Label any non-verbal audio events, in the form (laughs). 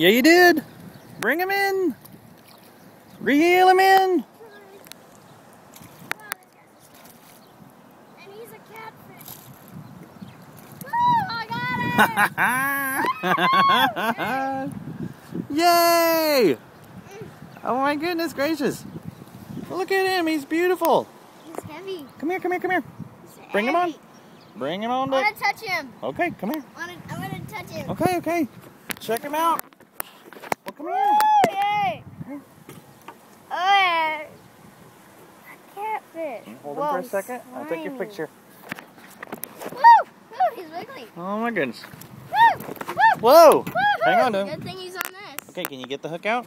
Yeah, you did. Bring him in. Reel him in. And he's a catfish. Woo! I got it! (laughs) Yay! Oh my goodness gracious. Look at him. He's beautiful. He's heavy. Come here, come here, come here. He's Bring him on. Bring him on. I want to touch him. Okay, come here. I want to, I want to touch him. Okay, okay. Check him out. Well, come Woo! here. Yay! Oh, yeah. A catfish. Hold him for a second. I'll take your picture. Woo! Woo! He's wiggly. Oh my goodness. Woo! Woo! Whoa! Woo! Hang on to him. Good thing he's on this. Okay, can you get the hook out?